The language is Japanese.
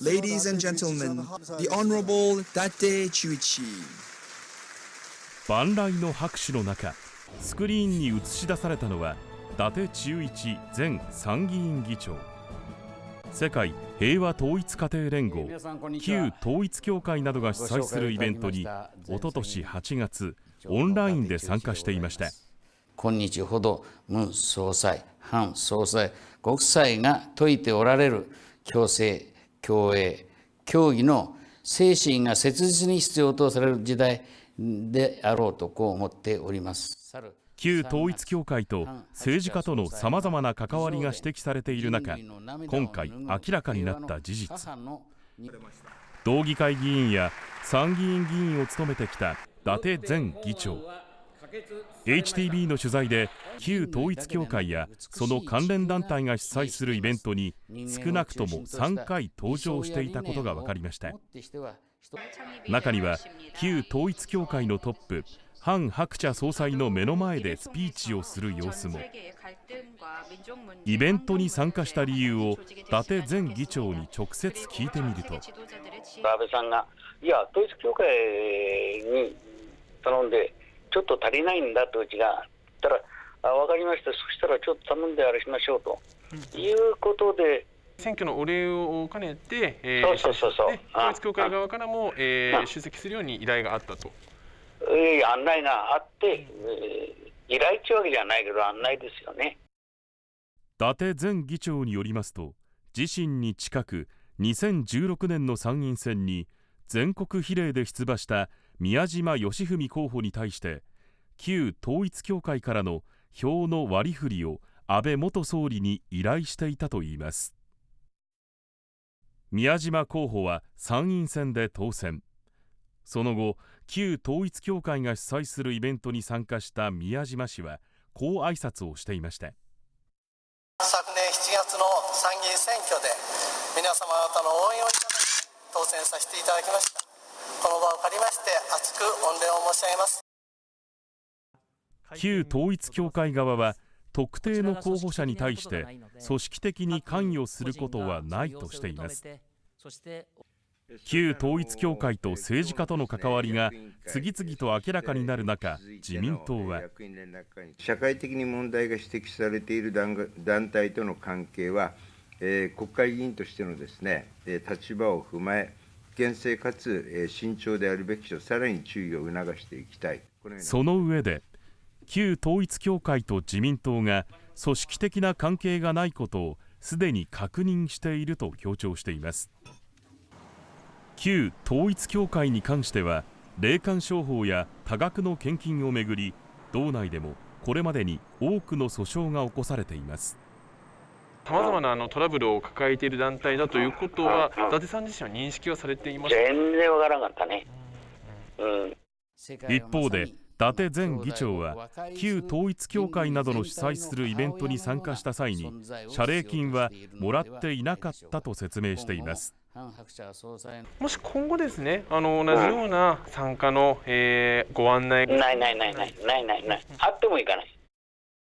Ladies and gentlemen, the Honorable Date Chuichi. 万来の拍手の中スクリーンに映し出されたのは伊達忠一前参議院議長世界平和統一家庭連合旧統一教会などが主催するイベントにおととし8月オンラインで参加していました今日ほどム総裁、ハン総裁、ご夫妻が説いておられる共生、共栄、協議の精神が切実に必要とされる時代であろうとこう思っております。旧統一教会と政治家とのさまざまな関わりが指摘されている中今回明らかになった事実。道議会議員や参議院議員を務めてきた伊達前議長 HTB の取材で旧統一教会やその関連団体が主催するイベントに少なくとも3回登場していたことが分かりました。中には旧統一教会のトップハン・ハクチャ総裁の目の前でスピーチをする様子も。イベントに参加した理由を伊達前議長に直接聞いてみると。安倍さんが、いや、統一教会に頼んで、ちょっと足りないんだとうちがたら、あ分かりました、そしたらちょっと頼んであれしましょうと、いうことで、選挙のお礼を兼ねて、えそうそうそうそう。で統一教会側からも、えー出席するように依頼があったと。えー案内があって、えー依頼っていうわけじゃないけど、案内ですよね。伊達前議長によりますと自身に近く2016年の参院選に全国比例で出馬した宮島義文候補に対して旧統一教会からの票の割り振りを安倍元総理に依頼していたといいます。宮島候補は参院選で当選。その後旧統一教会が主催するイベントに参加した宮島氏はこう挨拶をしていました。昨年7月の参議院選挙で皆様方の応援をいただき当選させていただきました。この場を借りまして厚く御礼を申し上げます。旧統一教会側は特定の候補者に対して組織的に関与することはないとしています。旧統一教会と政治家との関わりが次々と明らかになる中自民党は社会的に問題が指摘されている団体との関係は、えー国会議員としてのですね、えー立場を踏まえ、厳正かつ、慎重であるべきと、さらに注意を促していきたい。その上で旧統一教会と自民党が組織的な関係がないことをすでに確認していると強調しています。旧統一教会に関しては霊感商法や多額の献金をめぐり道内でもこれまでに多くの訴訟が起こされています。さまざまなあのトラブルを抱えている団体だということは、伊達さん自身は認識はされていますか全然わか？らなかったね。うん一方で伊達前議長は旧統一教会などの主催するイベントに参加した際に謝礼金はもらっていなかったと説明していますもし今後ですね、あの同じような参加の、えーご案内ないないないないないないない。あってもいかない。